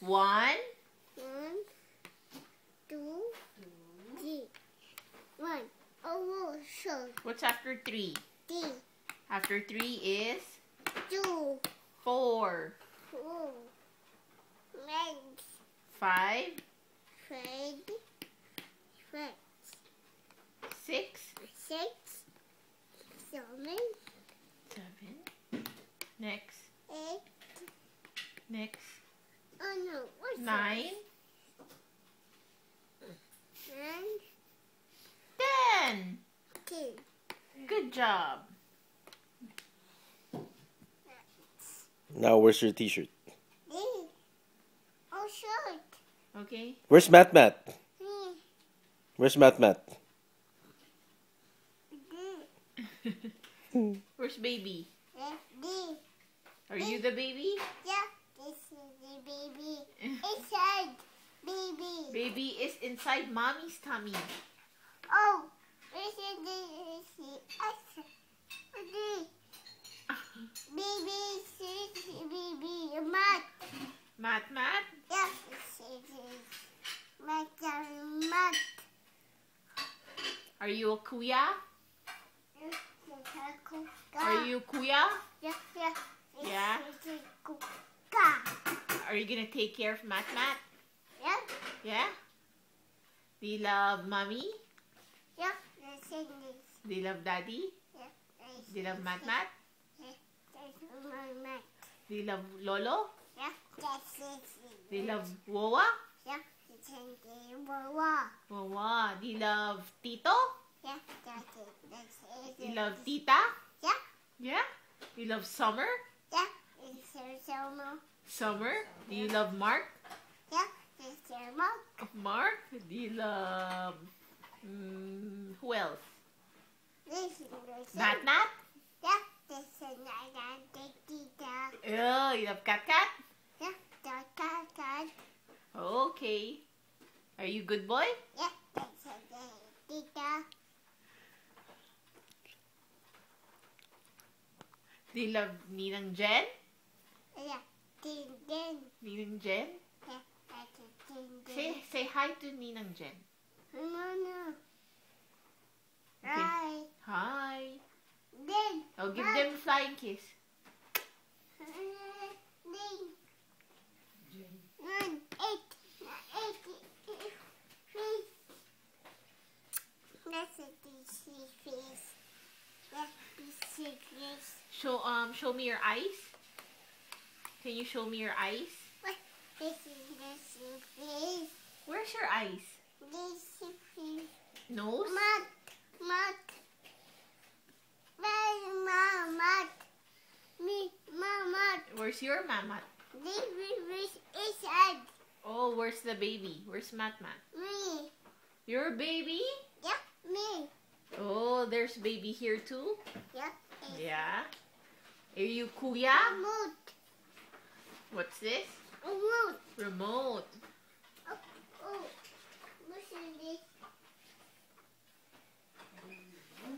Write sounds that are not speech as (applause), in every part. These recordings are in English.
One, One, two, three. One. Oh, so what's after three? three, After three is two, four. four. Legs, Five, five, five, six, six, seven, seven. Next, eight. next. No, Nine, that? Nine, ten. ten. Good job. Now, where's your t-shirt? Three. Oh, short. Okay. Where's Matt Matt? Three. Where's Matt Matt? (laughs) Where's baby? Three. Are you the baby? Yeah, this is the baby. Inside, baby. Baby is inside mommy's tummy. Oh, this is the. Baby, baby. Mat. Mat, mat. Is mat. Mat. Are you a kuya? This is a. Are you kuya? Yeah, yeah. Yeah? is a kuka. Are you gonna take care of Mat, mat? Yeah, Yeah? Do you love mommy? yeah. This is this. Do you love daddy? Yeah, Do you love Mat, mat? This is my mat. Do you love lolo? Yeah. Do you love wowa? Yeah, this is the wawa. Wowa. Do you love tito? Yeah, that's it. This is Do you love tita? Yeah, Yeah? Do you love summer? yeah. Summer. Summer? Do you love Mark? Yeah, it's your mom. Mark? Do you love... Mm, who else? Your son. Nat Nat? Yeah, this is Nana, the. Oh, you love Cat Cat? Yeah, the cat. Okay. Are you good boy? Yeah, the tita. Do you love Ninang Jen? Yeah, din din. Ninang Jen? Yeah, that's it. Din Say, say hi to Ninang Jen. No, no. Okay. Right. Hi. Din. Oh, give Hi. them a flying kiss. Din. Nine, eight, eight, three. That's a DC face. That's DC face. Show um show me your eyes. Can you show me your eyes? Where's your eyes? Nose? Mat, mat. Very mat. Me, mat. Where's your mama? This is inside Oh, where's the baby? Where's Mat Mat? me. Your baby? Yeah, me. Oh, there's baby here too. Yeah. Yeah. Are you kuya? Remote. What's this? Remote. Remote. Oh, oh. Listen this.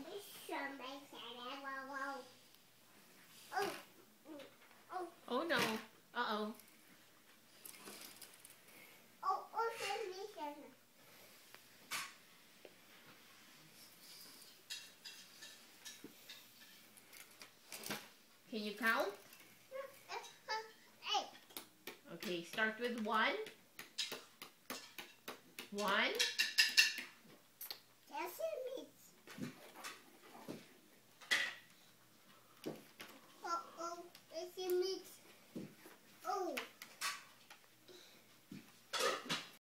This on my side. Wow, wow. Oh. Oh, Oh no. Uh oh. oh, oh, listen. Can you count? Okay, start with one. One,